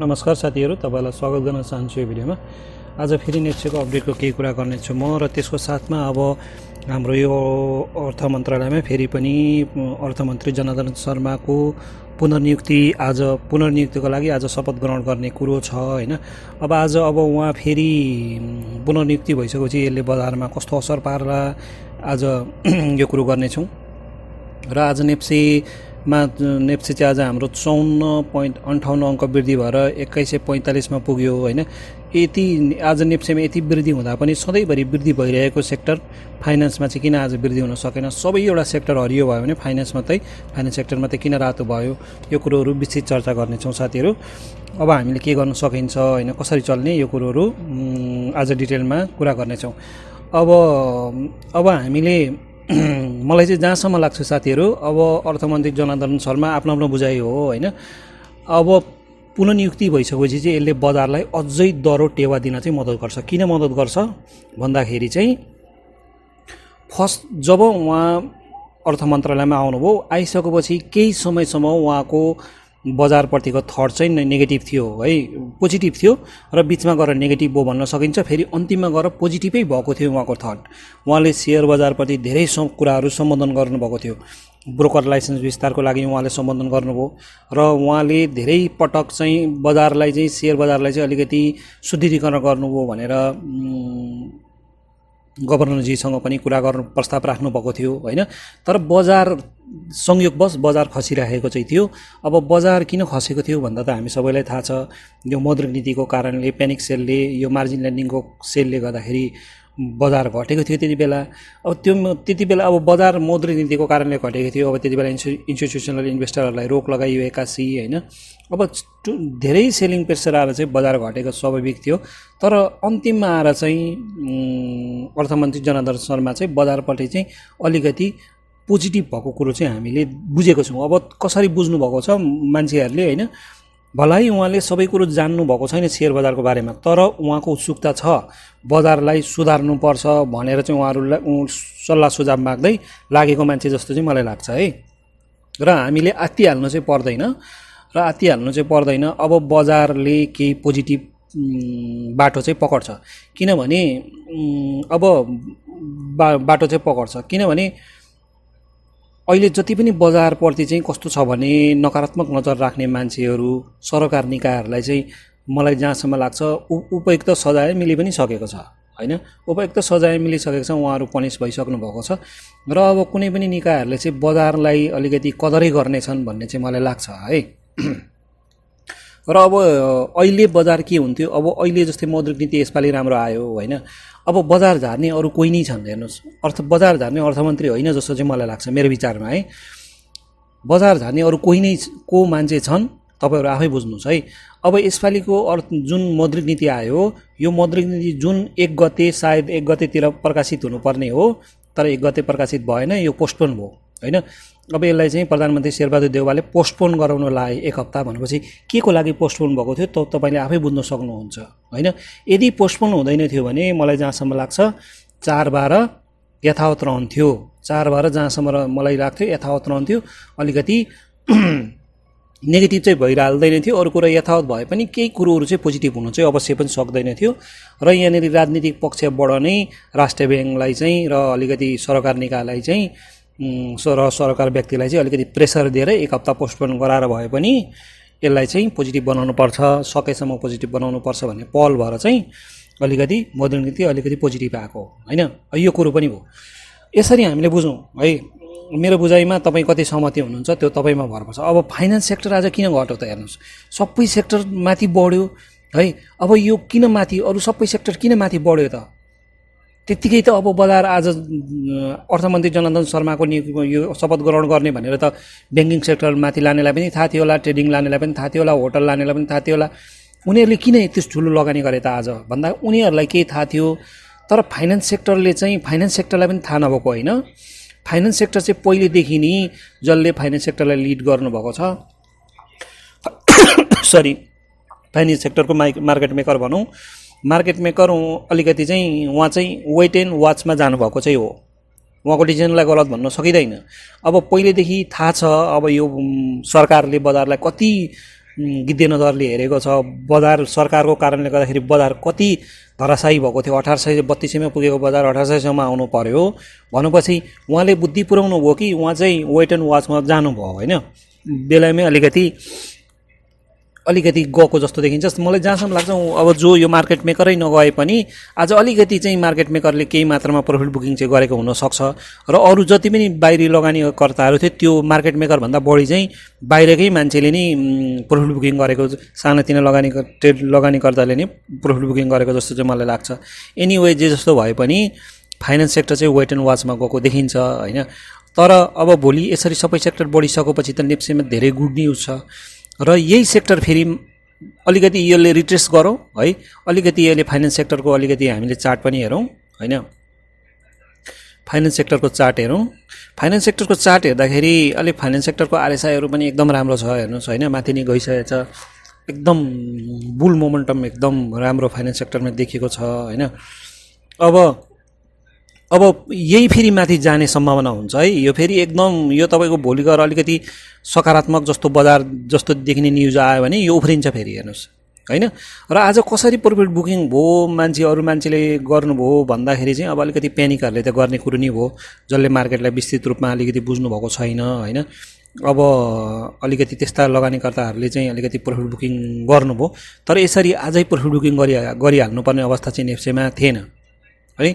नमस्कार साथीहरू तपाईँलाई स्वागत गर्न चाहन्छु यो भिडियोमा। आज फेरि नेप्सेको अपडेटको केही कुरा गर्नेछु म र त्यसको साथमा अब हाम्रो यो अर्थ मन्त्रालयमा फेरि पनि अर्थमन्त्री जनार्दन शर्माको पुनर्नियुक्ति आज पुनर्नियुक्तिको लागि आज शपथ ग्रहण गर्ने कुरो छ होइन? अब आज अब उहाँ फेरि पुनर्नियुक्ति भइसकेपछि यसले बजारमा कस्तो असर पार्ला आज यो कुरो गर्नेछौँ। र आज नेप्से मा नेप्से चाहिँ आज हाम्रो चौन्न पोइन्ट अन्ठाउन्न अङ्क वृद्धि भएर एक्काइस सय पैँतालिसमा पुग्यो होइन? यति आज नेप्सेमा यति वृद्धि हुँदा पनि सधैँभरि वृद्धि भइरहेको सेक्टर फाइनेन्समा चाहिँ किन आज वृद्धि हुन सकेन? सबै एउटा सेक्टर हरियो भयो भने फाइनेन्स मात्रै फाइनेन्स सेक्टरमा चाहिँ किन रातो भयो? यो कुरोहरू विस्तृत चर्चा गर्नेछौँ साथीहरू। अब हामीले के गर्न सकिन्छ होइन? कसरी चल्ने यो कुरोहरू आज डिटेलमा कुरा गर्नेछौँ। अब अब हामीले मलाई चाहिँ जहाँसम्म लाग्छ साथीहरू अब अर्थमन्त्री जनार्दन शर्मा आफ्नो आफ्नो बुझाइ हो होइन? अब पुननियुक्ति भइसकेपछि चाहिँ यसले बजारलाई अझै दरो टेवा दिन चाहिँ मद्दत गर्छ। किन मद्दत गर्छ? भन्दाखेरि चाहिँ फर्स्ट जब उहाँ अर्थ मन्त्रालयमा आउनुभयो आइसकेपछि केही समयसम्म उहाँको बजारप्रतिको थट चाहिँ नेगेटिभ थियो है पोजिटिभ थियो र बिचमा गएर नेगेटिभ हो भन्न सकिन्छ। फेरि अन्तिममा गएर पोजिटिभै भएको थियो उहाँको थट उहाँले सेयर बजारप्रति धेरै कुराहरू सम्बोधन गर्नुभएको थियो। ब्रोकर लाइसेन्स विस्तारको लागि उहाँले सम्बोधन गर्नुभयो र उहाँले धेरै पटक चाहिँ बजारलाई चाहिँ सेयर बजारलाई चाहिँ अलिकति शुद्धिकरण गर्नुभयो भनेर गभर्नरजीसँग पनि कुरा गर्नु प्रस्ताव राख्नुभएको थियो होइन? तर बजार संयोगवश बजार खसिराखेको चाहिँ थियो। अब बजार किन खसेको थियो भन्दा त हामी सबैलाई थाहा छ यो मौद्रिक नीतिको कारणले प्यानिक सेलले यो मार्जिन ल्यान्डिङको सेलले गर्दाखेरि बजार घटेको थियो त्यति बेला। अब त्यो त्यति बेला अब बजार मौद्रिक नीतिको कारणले घटेको थियो। अब त्यति बेला इन्सु इन्स्टिट्युसनल इन्भेस्टरहरूलाई रोक लगाइयो एक्कासी होइन। अब धेरै सेलिङ प्रेसर आएर चाहिँ बजार घटेको स्वाभाविक थियो। तर अन्तिममा आएर चाहिँ अर्थमन्त्री जनार्दन शर्मा चाहिँ बजारपट्टि चाहिँ अलिकति पोजिटिभ भएको कुरो चाहिँ हामीले बुझेको छौँ। अब कसरी बुझ्नुभएको छ मान्छेहरूले होइन। भलाइ उहाँले सबै कुरो जान्नुभएको छैन सेयर बजारको बारेमा तर उहाँको उत्सुकता छ बजारलाई सुधार्नुपर्छ भनेर चाहिँ उहाँहरूलाई सल्लाह सुझाव माग्दै लागेको मान्छे जस्तो चाहिँ मलाई लाग्छ है। र हामीले आत्तिहाल्नु चाहिँ पर्दैन र आत्तिहाल्नु चाहिँ पर्दैन। अब बजारले केही पोजिटिभ बाटो चाहिँ पकड्छ किनभने अब बाटो चाहिँ पकड्छ। किनभने अहिले जति पनि बजारप्रति चाहिँ कस्तो छ भने नकारात्मक नजर राख्ने मान्छेहरू सरकार निकायहरूलाई चाहिँ मलाई जहाँसम्म लाग्छ उपयुक्त सजाय मिलि पनि सकेको छ होइन? उपयुक्त सजाय मिलिसकेको छ उहाँहरू पनिस भइसक्नु भएको छ। र अब कुनै पनि निकायहरूले चाहिँ बजारलाई अलिकति कदरै गर्नेछन् भन्ने चाहिँ मलाई लाग्छ है? र अब अहिले बजार के हुन्थ्यो? अब अहिले जस्तै मौद्रिक नीति यसपालि राम्रो आयो होइन? अब बजार झार्ने अरू कोही नै छन् हेर्नुहोस्। अर्थ बजार झार्ने अर्थमन्त्री होइन जस्तो चाहिँ मलाई लाग्छ मेरो विचारमा है? बजार झार्ने अरू कोही नै को मान्छे छन् तपाईँहरू आफै बुझ्नुहोस् है? अब यसपालिको अर्थ जुन मौद्रिक नीति आयो यो मौद्रिक नीति जुन एक गते सायद एक गतेतिर प्रकाशित हुनुपर्ने हो तर एक गते प्रकाशित भएन यो पोस्टपोन भयो होइन? अब यसलाई चाहिँ प्रधानमन्त्री शेरबहादुर देउवाले पोस्टपोन गराउन लाए एक हप्ता भनेपछि के को लागि पोस्टपोन भएको थियो त तपाईँले आफै बुझ्न सक्नुहुन्छ होइन? यदि पोस्टपोन हुँदैन थियो भने मलाई जहाँसम्म लाग्छ चार बाह्र यथावत रहन्थ्यो चार बाह्र जहाँसम्म मलाई लाग्थ्यो यथावत रहन्थ्यो अलिकति नेगेटिभ चाहिँ भइहाल्दैन थियो। अरू कुरा यथावत भए पनि केही कुरोहरू चाहिँ पोजिटिभ हुनु चाहिँ अवश्य पनि सक्दैन थियो। र यहाँनिर राजनीतिक पक्षबाट नै राष्ट्रिय ब्याङ्कलाई चाहिँ र अलिकति सरकार निकायलाई चाहिँ र सरकार व्यक्तिलाई चाहिँ अलिकति प्रेसर दिएर एक हप्ता पोस्टपोन गराएर भए पनि यसलाई चाहिँ पोजिटिभ बनाउनु पर्छ सकेसम्म पोजिटिभ बनाउनु पर्छ भन्ने पहल भएर चाहिँ अलिकति मौद्रिक नीति अलिकति पोजिटिभ आएको होइन? यो कुरो पनि भयो यसरी हामीले बुझौँ है? मेरो बुझाइमा तपाईँ कति सहमति हुनुहुन्छ त्यो तपाईँमा भर पर्छ। अब फाइनेन्स सेक्टर आज किन घट्यो त हेर्नुहोस्। सबै सेक्टर माथि बढ्यो है? अब यो किन माथि अरू सबै सेक्टर किन माथि बढ्यो त? त्यत्तिकै त अब बजार आज अर्थमन्त्री जनार्दन शर्माको नि यो शपथ ग्रहण गर्ने भनेर त ब्याङ्किङ सेक्टर माथि लानेलाई पनि थाहा थियो होला ट्रेडिङ लानेलाई पनि थाहा थियो होला होटल लानेलाई पनि थाहा थियो होला। उनीहरूले किन यति ठुलो लगानी गरे त आज? भन्दा उनीहरूलाई केही थाहा थियो तर फाइनेन्स सेक्टरले चाहिँ फाइनेन्स सेक्टरलाई पनि थाहा नभएको होइन। फाइनेन्स सेक्टर चाहिँ पहिलेदेखि नै जसले फाइनेन्स सेक्टरलाई लिड गर्नुभएको छ। सरी फाइनेन्स सेक्टरको मार्केट मेकर भनौँ। मार्केट मेकर अलिकति चाहिँ उहाँ चाहिँ वेट एन्ड वाचमा जानुभएको चाहिँ हो। उहाँको डिसिजनलाई गलत भन्न सकिँदैन। अब पहिलेदेखि थाहा छ अब यो सरकारले बजारलाई कति गिद्धेनजरले हेरेको छ। बजार सरकारको कारणले गर्दाखेरि बजार कति धराशायी भएको थियो। अठार सय बत्तिसैमा पुगेको बजार अठार सयसम्म आउनु पऱ्यो भनेपछि उहाँले बुद्धि पुऱ्याउनु भयो कि उहाँ चाहिँ वेट एन्ड वाचमा जानुभयो होइन? बेलामै अलिकति अलिकति गएको जस्तो देखिन्छ। मलाई जहाँसम्म लाग्छ अब जो यो मार्केट मेकरै नगए पनि आज अलिकति चाहिँ मार्केट मेकरले केही मात्रामा प्रफिट बुकिङ चाहिँ गरेको हुनसक्छ। र अरू जति पनि बाहिरी लगानीकर्ताहरू थियो त्यो मार्केट मेकरभन्दा बढी चाहिँ बाहिरकै मान्छेले नै प्रफिट बुकिङ गरेको सानोतिनो लगानी ट्रेड लगानीकर्ताले नै प्रफिट बुकिङ गरेको जस्तो चाहिँ मलाई लाग्छ। एनिवे जे जस्तो भए पनि फाइनेन्स सेक्टर चाहिँ वेट एन्ड वाचमा गएको देखिन्छ होइन। तर अब भोलि यसरी सबै सेक्टर बढिसकेपछि त नेप्सेमा धेरै गुड न्युज छ। र यही सेक्टर फेरि अलिकति यसले रिट्रेस गरौँ है। अलिकति यसले फाइनेन्स सेक्टरको अलिकति हामीले चार्ट पनि हेरौँ होइन। फाइनेन्स सेक्टरको चार्ट हेरौँ। फाइनेन्स सेक्टरको चार्ट हेर्दाखेरि अलिक फाइनेन्स सेक्टरको आरएसआईहरू पनि एकदम राम्रो छ हेर्नुहोस् होइन। माथि नै गइसकेको छ एकदम बुल मोमेन्टम एकदम राम्रो फाइनेन्स सेक्टरमा देखिएको छ होइन। अब अब यही फेरि माथि जाने सम्भावना हुन्छ है। यो फेरि एकदम यो तपाईँको भोलि गएर अलिकति सकारात्मक जस्तो बजार जस्तो देखिने न्युज आयो भने यो उफ्रिन्छ फेरि हेर्नुहोस् होइन? र आज कसरी प्रफिट बुकिङ भयो मान्छे अरू मान्छेले गर्नुभयो भन्दाखेरि चाहिँ अब अलिकति प्यानिकहरूले त गर्ने कुरो नै भयो जसले मार्केटलाई विस्तृत रूपमा अलिकति बुझ्नुभएको छैन होइन? अब अलिकति त्यस्ता लगानीकर्ताहरूले चाहिँ अलिकति प्रफिट बुकिङ गर्नुभयो तर यसरी आजै प्रफिट बुकिङ गरि गरिहाल्नुपर्ने अवस्था चाहिँ नेप्सेमा थिएन है?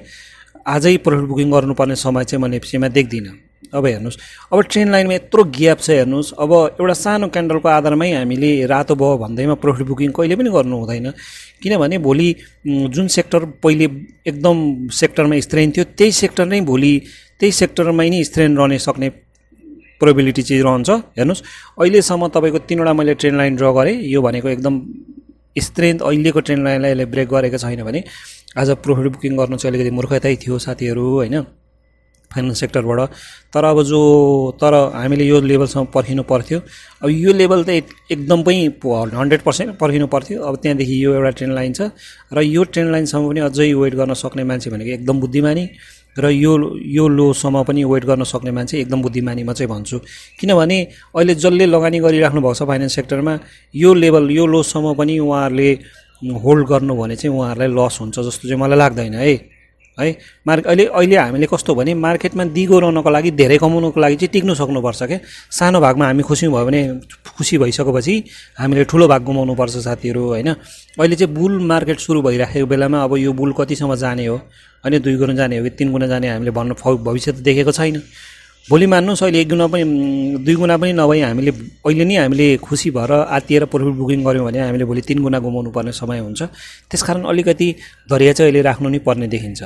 आजै प्रफिट बुकिङ गर्नुपर्ने समय चाहिँ म नेप्सीमा देख्दिनँ। अब हेर्नुहोस् अब ट्रेन लाइनमा यत्रो ग्याप छ हेर्नुहोस्। अब एउटा सानो क्यान्डलको आधारमै हामीले रातो भयो भन्दैमा प्रफिट बुकिङ कहिले पनि गर्नु हुँदैन। किनभने भोलि जुन सेक्टर पहिले एकदम सेक्टरमा स्ट्रेन थियो त्यही सेक्टर नै भोलि त्यही सेक्टरमै नै स्ट्रेन रहने सक्ने प्रोबिलिटी चाहिँ रहन्छ। हेर्नुहोस् अहिलेसम्म तपाईँको तिनवटा मैले ट्रेन लाइन ड्र गरेँ। यो भनेको एकदम स्ट्रेन्थ अहिलेको ट्रेन लाइनलाई यसले ब्रेक गरेको छैन भने आज प्रफिट बुकिङ गर्नु चाहिँ अलिकति मूर्खतै थियो साथीहरू होइन? फाइनेन्स सेक्टरबाट तर अब जो तर हामीले यो लेभलसम्म पर्खिनु पर्थ्यो। अब यो लेभल त एकदम पनि हन्ड्रेड पर्सेन्ट पर्खिनु पर्थ्यो। अब त्यहाँदेखि यो एउटा ट्रेन लाइन छ। र यो ट्रेन लाइनसम्म पनि अझै वेट गर्न सक्ने मान्छे भनेको एकदम बुद्धिमानी। र यो यो लोसम्म पनि वेट गर्न सक्ने मान्छे एकदम बुद्धिमानी म चाहिँ भन्छु। किनभने अहिले जसले लगानी गरिराख्नु भएको छ फाइनेन्स सेक्टरमा यो लेभल यो लोसम्म पनि उहाँहरूले होल्ड गर्नु भने चाहिँ उहाँहरूलाई लस हुन्छ जस्तो चाहिँ मलाई लाग्दैन है? है? मार्क अहिले अहिले हामीले कस्तो भने मार्केटमा दिगो रहनको लागि धेरै कमाउनुको लागि चाहिँ टिक्नु सक्नुपर्छ क्या? सानो भागमा हामी खुसी भयो भने खुसी भइसकेपछि हामीले ठुलो भाग गुमाउनुपर्छ साथीहरू होइन? अहिले चाहिँ बुल मार्केट सुरु भइराखेको बेलामा अब यो बुल कतिसम्म जाने हो? होइन दुई गुणा जाने हो कि तिन गुणा जाने हामीले भन्नु भविष्य त देखेको छैन। भोलि मान्नुहोस् अहिले एक गुणा पनि दुई गुणा पनि नभई हामीले अहिले नै हामीले खुसी भएर आत्तिएर प्रफिट बुकिङ गऱ्यौँ भने हामीले भोलि तिन गुणा गुमाउनु पर्ने समय हुन्छ। त्यसकारण अलिकति धरिया चाहिँ अहिले राख्नु नै पर्ने देखिन्छ।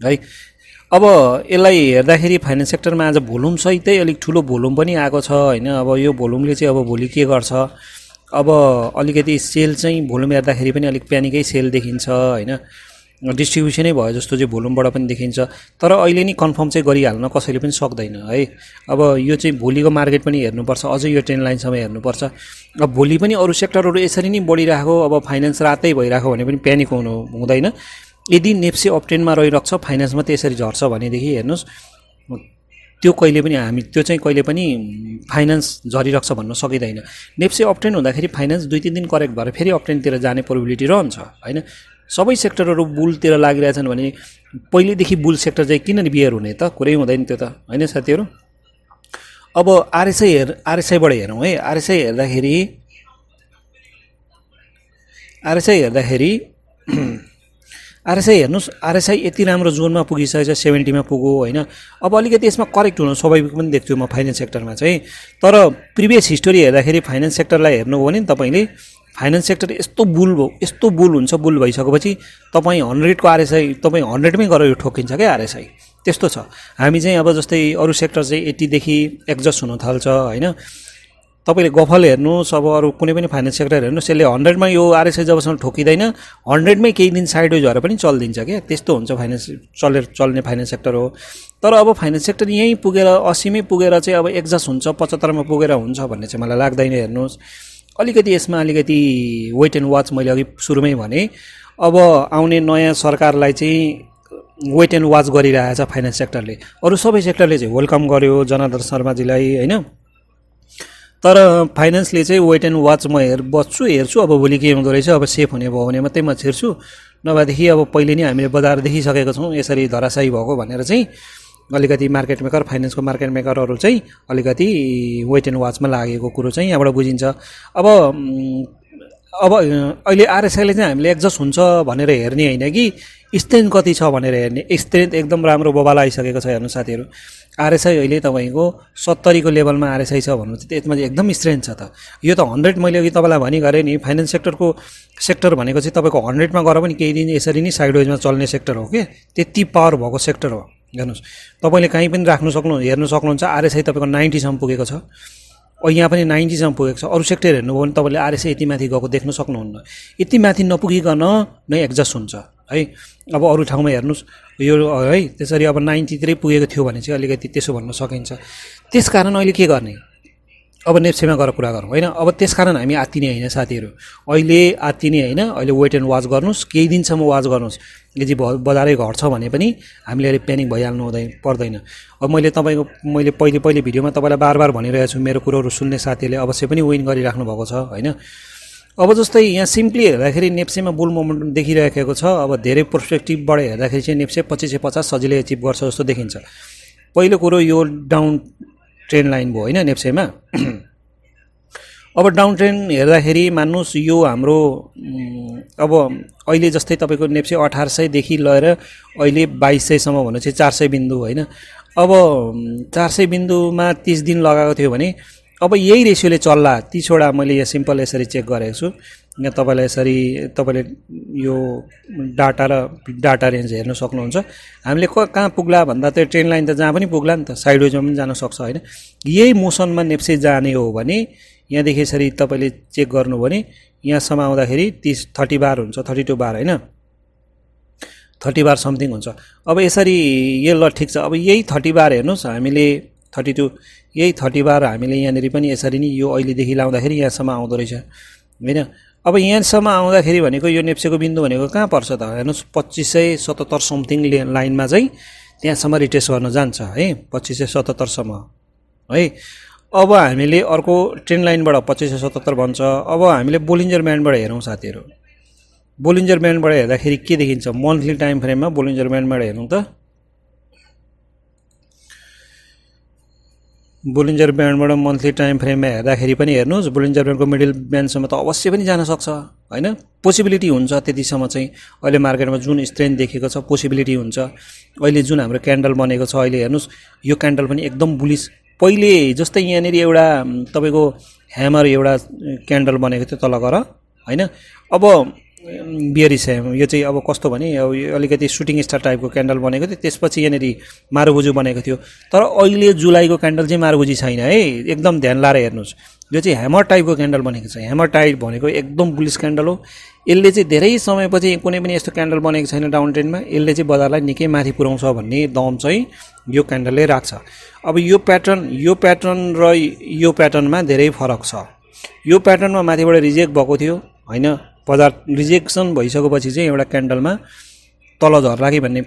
है? अब यसलाई हेर्दाखेरि फाइनेन्स सेक्टरमा आज भोलुम सहितै अलिक ठुलो भोलुम पनि आएको छ होइन? अब यो भोलुमले चाहिँ अब भोलि के गर्छ? अब अलिकति सेल चाहिँ भोलुम हेर्दाखेरि पनि अलिक प्यानिकै सेल देखिन्छ होइन? डिस्ट्रिब्युसनै भयो जस्तो चाहिँ भोल्युमबाट पनि देखिन्छ। तर अहिले नै कन्फर्म चाहिँ गरिहाल्न कसैले पनि सक्दैन है। अब यो चाहिँ भोलिको मार्केट पनि हेर्नुपर्छ अझै यो ट्रेन लाइनसम्म हेर्नुपर्छ। अब भोलि पनि अरू सेक्टरहरू यसरी नै बढिरहेको अब फाइनेन्स रातै भइरहेको भने पनि प्यानिक हुनु हुँदैन। यदि नेप्से अप्टेनमा रहिरहेको छ फाइनेन्स मात्रै यसरी झर्छ भनेदेखि हेर्नुहोस् त्यो कहिले पनि हामी त्यो चाहिँ कहिले पनि फाइनेन्स झरिरहेको छ भन्न सकिँदैन। नेप्से अप्टेन हुँदाखेरि फाइनेन्स दुई तिन दिन करेक्ट भएर फेरि अप्टेनतिर जाने प्रोबिलिटी रहन्छ होइन? सबै सेक्टरहरू बुलतिर लागिरहेछन् भने पहिल्यैदेखि बुल सेक्टर चाहिँ किन बियर हुने त? कुरै हुँदैन त्यो त। होइन साथीहरू? अब आरएसआई हेर आरएसआईबाट हेरौँ है। आरएसआई हेर्दाखेरि आरएसआई हेर्दाखेरि आरएसआई हेर्नुहोस्। आरएसआई यति राम्रो जोनमा पुगिसकेको छ सेभेन्टीमा पुग्यो होइन। अब अलिकति यसमा करेक्ट हुनु स्वाभाविक पनि देख्छु म फाइनेन्स सेक्टरमा चाहिँ। तर प्रिभियस हिस्टोरी हेर्दाखेरि फाइनेन्स सेक्टरलाई हेर्नु हो भने तपाईँले फाइनेन्स सेक्टर यस्तो बुल भयो यस्तो बुल हुन्छ बुल भइसकेपछि तपाईँ हन्ड्रेडको आरएसआई तपाईँ हन्ड्रेडमै गरेर ठोकिन्छ क्या आरएसआई। त्यस्तो छ। हामी चाहिँ अब जस्तै अरू सेक्टर चाहिँ एट्टीदेखि एडजस्ट हुन थाल्छ होइन? तपाईँले गफल हेर्नुहोस् अब अरू कुनै पनि फाइनेन्स सेक्टर हेर्नुहोस् यसले हन्ड्रेडमा यो आरएसआई जबसम्म ठोकिँदैन हन्ड्रेडमै केही दिन साइड वेज भएर पनि चलिदिन्छ क्या। त्यस्तो हुन्छ फाइनेन्स चलेर चल्ने फाइनेन्स सेक्टर हो। तर अब फाइनेन्स सेक्टर यहीँ पुगेर असीमै पुगेर चाहिँ अब एक्जस्ट हुन्छ पचहत्तरमा पुगेर हुन्छ भन्ने चाहिँ मलाई लाग्दैन हेर्नुहोस्। अलिकति यसमा अलिकति वेट एन्ड वाच मैले अघि सुरुमै भने अब आउने नयाँ सरकारलाई चाहिँ वेट एन्ड वाच गरिरहेछ फाइनेन्स सेक्टरले अरू सबै सेक्टरले चाहिँ वेलकम गर्यो जनार्दन शर्माजीलाई होइन? तर फाइनेन्सले चाहिँ वेट एन्ड वाच म हेर बस्छु हेर्छु अब भोलि के हुँदो रहेछ अब सेफ हुने भयो भने मात्रै म छिर्छु। नभएदेखि अब पहिले नै हामीले बजार देखिसकेको छौँ यसरी धराशायी भएको भनेर चाहिँ अलिकति मार्केट मेकर फाइनेन्सको मार्केट मेकरहरू चाहिँ अलिकति वेट एन्ड वाचमा लागेको कुरो चाहिँ यहाँबाट बुझिन्छ। अब अब अहिले आरएसआईले चाहिँ हामीले एक्जस्ट हुन्छ भनेर हेर्ने होइन कि स्ट्रेन्थ कति छ भनेर हेर्ने। स्ट्रेन्थ एकदम राम्रो बबाल आइसकेको छ हेर्नु साथीहरू। आरएसआई अहिले तपाईँको सत्तरीको लेभलमा आरएसआई छ भन्नु त्यसमा चाहिँ एकदम स्ट्रेन्थ छ त। यो त हन्ड्रेड मैले अघि तपाईँलाई भनि गरेँ नि फाइनेन्स सेक्टरको सेक्टर भनेको चाहिँ तपाईँको हन्ड्रेडमा गएर पनि केही दिन यसरी नै साइड वेजमा चल्ने सेक्टर हो कि? त्यति पावर भएको सेक्टर हो। हेर्नुहोस् तपाईँले कहीँ पनि राख्नु सक्नु हेर्नु सक्नुहुन्छ आरएसआई तपाईँको नाइन्टीसम्म पुगेको छ। यहाँ पनि नाइन्टीसम्म पुगेको छ। अरू सेक्टर हेर्नुभयो भने तपाईँले आरएसआई यति माथि गएको देख्न सक्नुहुन्न। यति माथि नपुगिकन नै एडजस्ट हुन्छ है? अब अरू ठाउँमा हेर्नुहोस्। यो है त्यसरी अब नाइन्टीतिरै पुगेको थियो भने चाहिँ अलिकति त्यसो भन्न सकिन्छ। त्यस कारण अहिले के गर्ने? अब नेप्सेमा गएर कुरा गरौँ होइन? अब त्यस कारण हामी आत्तिने होइन साथीहरू। अहिले आत्तिने होइन अहिले वेट एन्ड वाच गर्नुहोस्। केही दिनसम्म वाच गर्नुहोस्। यदि बजारै घट्छ भने पनि हामीले अहिले प्यानिक भइहाल्नु हुँदैन पर्दैन। अब मैले तपाईँको मैले पहिले पहिले भिडियोमा तपाईँलाई बार बार भनिरहेको छु मेरो कुरोहरू सुन्ने साथीहरूले अवश्य पनि विन गरिराख्नु भएको छ होइन? अब जस्तै यहाँ सिम्पली हेर्दाखेरि नेप्सेमा बुल मोमेन्ट देखिरहेको छ अब धेरै पर्सपेक्टिभबाट हेर्दाखेरि चाहिँ नेप्से पच्चिस सय पचास सजिलै एचिभ गर्छ जस्तो देखिन्छ। पहिलो कुरो यो डाउन ट्रेन लाइन भयो होइन नेप्सेमा? अब डाउन ट्रेन हेर्दाखेरि मान्नुहोस् यो हाम्रो अब अहिले जस्तै तपाईँको नेप्से अठार सयदेखि लिएर अहिले बाइस सयसम्म भने चाहिँ चार सय बिन्दु होइन। अब चार सय बिन्दुमा तिस दिन लगाएको थियो भने अब यही रेसियोले चल्ला। तिसवटा मैले यहाँ सिम्पल यसरी चेक गरेको छु। यहाँ तपाईँलाई यसरी तपाईँले यो डाटा र डाटा रेन्ज हेर्न सक्नुहुन्छ। हामीले कहाँ पुग्ला भन्दा त्यो ट्रेन लाइन त जहाँ पनि पुग्ला नि त साइडवेजमा पनि जान सक्छ होइन। यही मोसनमा नेप्से जाने हो भने यहाँदेखि यसरी तपाईँले चेक गर्नु भने यहाँसम्म आउँदाखेरि तिस थर्टी बार हुन्छ थर्टी टू बार होइन? थर्टी बार समथिङ हुन्छ। अब यसरी यो ल ठिक छ। अब यही थर्टी बार हेर्नुहोस् हामीले थर्टी टू यही थर्टी बार हामीले यहाँनिर पनि यसरी नै यो अहिलेदेखि लाउँदाखेरि यहाँसम्म आउँदो रहेछ होइन? अब यहाँसम्म आउँदाखेरि भनेको यो नेप्सेको बिन्दु भनेको कहाँ पर्छ त? हेर्नुहोस् पच्चिस सय सतहत्तर समथिङ लाइनमा चाहिँ त्यहाँसम्म रिटेस्ट गर्न जान्छ है? पच्चिस सय सतहत्तरसम्म है? अब हामीले अर्को ट्रेन लाइनबाट पच्चिस सय सतहत्तर भन्छ। अब हामीले बोलिन्जर ब्यान्डबाट हेरौँ साथीहरू। बोलिन्जर ब्यान्डबाट हेर्दाखेरि के देखिन्छ? मन्थली टाइम फ्रेममा बोलिन्जर ब्यान्डबाट हेरौँ त। बोलिन्जर ब्यान्डबाट मन्थली टाइम फ्रेममा हेर्दाखेरि पनि हेर्नुहोस् बोलिन्जर ब्यान्डको मिडल ब्यान्डसम्म त अवश्य पनि जान सक्छ होइन? पोसिबिलिटी हुन्छ त्यतिसम्म चाहिँ। अहिले मार्केटमा जुन स्ट्रेन्थ देखेको छ पोसिबिलिटी हुन्छ। अहिले जुन हाम्रो क्यान्डल बनेको छ अहिले हेर्नुहोस् यो क्यान्डल पनि एकदम बुलिस पहिले जस्तै यहाँनिर एउटा तपाईँको ह्यामर एउटा क्यान्डल बनेको थियो तल गर होइन? अब बियरी सेम यो चाहिँ अब कस्तो भने अब यो अलिकति सुटिङ स्टार टाइपको क्यान्डल बनेको थियो त्यसपछि यहाँनिर मारुबुजु बनेको थियो। तर अहिले जुलाईको क्यान्डल चाहिँ मारुबुजी छैन है। एकदम ध्यान लाएर हेर्नुहोस्। यो चाहिँ ह्यामर टाइपको क्यान्डल बनेको छ। ह्यामर टाइप भनेको एकदम बुलिस क्यान्डल हो। यसले चाहिँ धेरै समयपछि कुनै पनि यस्तो क्यान्डल बनेको छैन डाउन ट्रेनमा। यसले चाहिँ बजारलाई निकै माथि पुऱ्याउँछ भन्ने दम चाहिँ यो क्यान्डलले राख्छ। अब यो प्याटर्न यो प्याटर्न र यो प्याटर्नमा धेरै फरक छ। यो प्याटर्नमा माथिबाट रिजेक्ट भएको थियो होइन? बजार रिजेक्सन भइसकेपछि चाहिँ एउटा क्यान्डलमा तल झर्ला कि भन्ने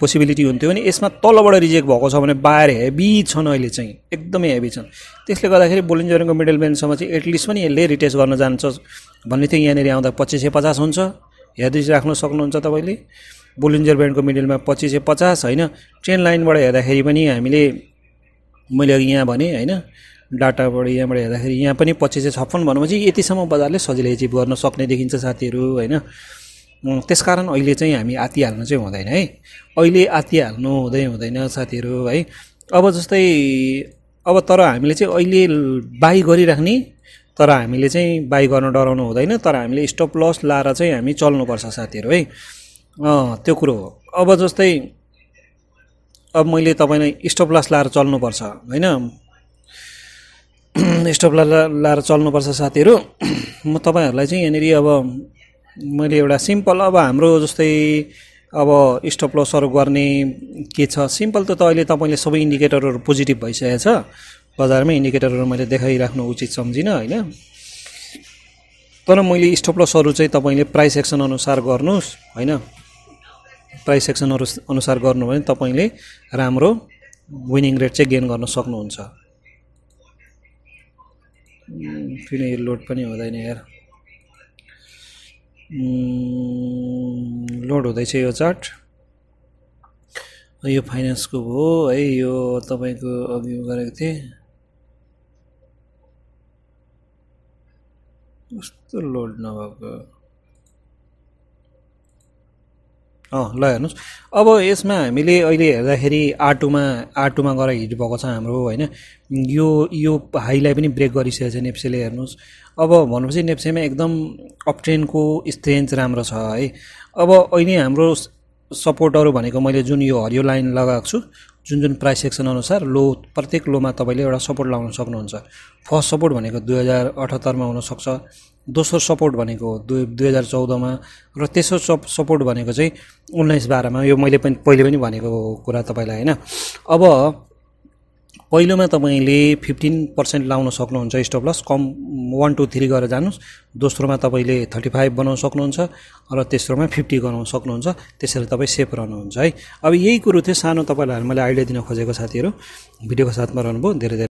पोसिबिलिटी हुन्थ्यो भने यसमा तलबाट रिजेक्ट भएको छ भने बाहिर हेभी छन् अहिले चाहिँ एकदमै हेभी छन्। त्यसले गर्दाखेरि बोलिन्जरको मिडल बेन्डसम्म चाहिँ एटलिस्ट पनि यसले रिटेस्ट गर्न जान्छ। भन्ने थियो यहाँनिर आउँदा पच्चिस सय पचास हुन्छ। हेर्दै राख्न सक्नुहुन्छ तपाईँले। बोलिन्जर ब्यान्डको मिडलमा पच्चिस सय पचास होइन। ट्रेन लाइनबाट हेर्दाखेरि पनि हामीले मैले अघि यहाँ भने होइन। डाटाबाट यहाँबाट हेर्दाखेरि यहाँ पनि पच्चिस सय छप्पन्न भनेपछि यतिसम्म बजारले सजिलै एचिभ गर्न सक्ने देखिन्छ साथीहरू होइन? त्यसकारण अहिले चाहिँ हामी आत्तिहाल्नु चाहिँ हुँदैन है? अहिले आत्तिहाल्नु हुँदै हुँदैन साथीहरू है? अब जस्तै अब तर हामीले चाहिँ अहिले बाई गरिराख्ने तर हामीले चाहिँ बाई गर्न डराउनु हुँदैन तर हामीले स्टप लस लाएर चाहिँ हामी चल्नुपर्छ साथीहरू है? त्यो कुरो हो। अब जस्तै अब मैले तपाईँलाई स्टप लस लाएर चल्नुपर्छ होइन? स्टप लाएर चल्नुपर्छ साथीहरू। म तपाईँहरूलाई चाहिँ यहाँनिर अब मैले एउटा सिम्पल अब हाम्रो जस्तै अब स्टप लसहरू गर्ने के छ? सिम्पल त अहिले तपाईँले सबै इन्डिकेटरहरू पोजिटिभ भइसकेको छ। बजारमै इन्डिकेटरहरू मैले देखाइराख्नु उचित सम्झिनँ होइन? तर मैले स्टप लसहरू चाहिँ तपाईँले प्राइस एक्सन अनुसार गर्नुहोस् होइन? प्राइस एक्सनहरू अनुसार गर्नु भने तपाईँले राम्रो विनिङ रेट चाहिँ गेन गर्न सक्नुहुन्छ। किन यो लोड पनि हुँदैन यार। लोड हुँदैछ यो चार्ट। यो फाइनेन्सको हो है यो तपाईँको अघि गरेको थिएँ। कस्तो लोड नभएको? ल हेर्नुहोस्। अब यसमा हामीले अहिले हेर्दाखेरि आटोमा आटोमा गएर हिट भएको छ हाम्रो होइन? यो यो हाईलाई पनि ब्रेक गरिसकेको छ नेप्सेले हेर्नुहोस्। अब भनेपछि नेप्सेमा एकदम अपट्रेनको स्ट्रेन्थ राम्रो छ है? अब अहिले हाम्रो सपोर्टहरू भनेको मैले जुन यो हरियो लाइन लगाएको छु जुन जुन प्राइस सेक्सन अनुसार लो प्रत्येक लोमा तपाईँले एउटा सपोर्ट लगाउन सक्नुहुन्छ। फर्स्ट सपोर्ट भनेको दुई हजार अठहत्तरमा हुनसक्छ दोस्रो सपोर्ट भनेको दुई दुई हजार चौधमा र तेस्रो सप सपोर्ट भनेको चाहिँ उन्नाइस बाह्रमा यो मैले पनि पहिले पनि भनेको कुरा तपाईँलाई होइन। अब पहिलोमा तपाईँले फिफ्टिन पर्सेन्ट लाउन सक्नुहुन्छ स्टप लस कम वान टू थ्री गरेर जानुहोस्। दोस्रोमा तपाईँले थर्टी फाइभ बनाउन सक्नुहुन्छ र तेस्रोमा फिफ्टी गराउन सक्नुहुन्छ। त्यसरी तपाईँ सेफ रहनुहुन्छ है। अब यही कुरो थियो। सानो तपाईँलाई मैले आइडिया दिन खोजेको साथीहरू। भिडियोको साथमा रहनुभयो। धेरै धेरै